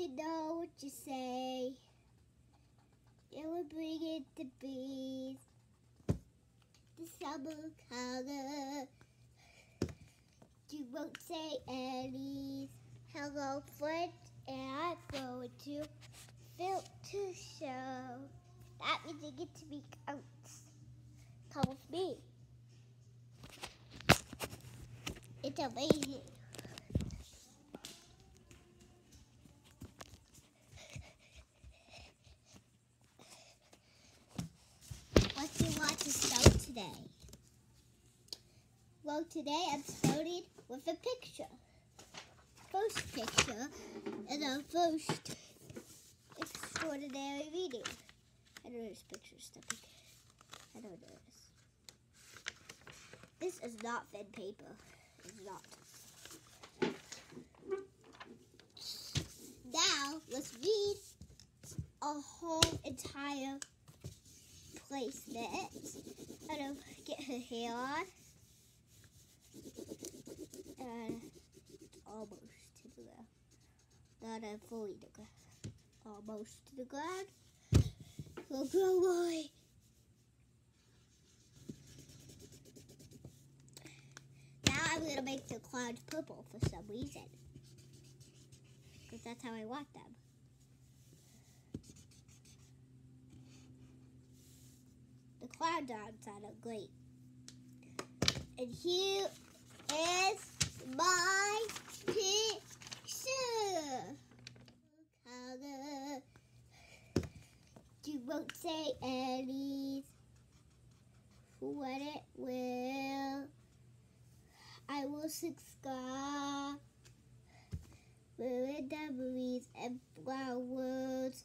to know what you say. It will bring it to breeze. The summer color. You won't say any. Hello, friend, and I'm going to filter show. That means you get to be counts. Come with me. It's amazing. To start today? Well, today I'm starting with a picture. First picture and our first extraordinary reading. I know this picture stuffing. I don't know this. This is not thin paper. It's not. Now, let's read a whole entire placement. I don't get her hair. And almost to the ground. Not fully to the ground. Almost to the ground. Little grow boy. Now I'm gonna make the clouds purple for some reason. Because that's how I want them. Clouds are outside are great. And here is my picture. You won't say any what it will. I will subscribe We're with memories and flowers.